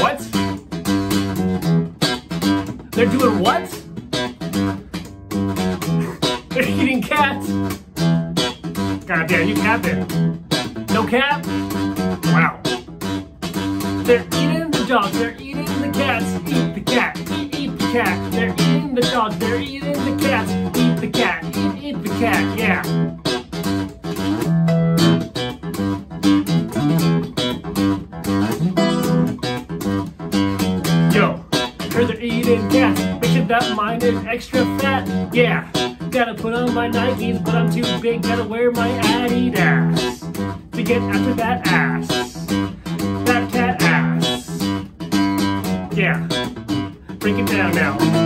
What? They're doing what? They're eating cats. God damn, you capping. No cap? Wow. They're eating the dog, they're eating the cats. Eat the cat, eat, eat the cat. They're eating the dog, they're eating the cats. Eat the cat, eat, eat the cat, yeah. Heard they're eating cats. Make sure that mine is extra fat. Yeah, gotta put on my Nikes, but I'm too big. Gotta wear my Adidas to get after that ass. That cat ass. Yeah, break it down now.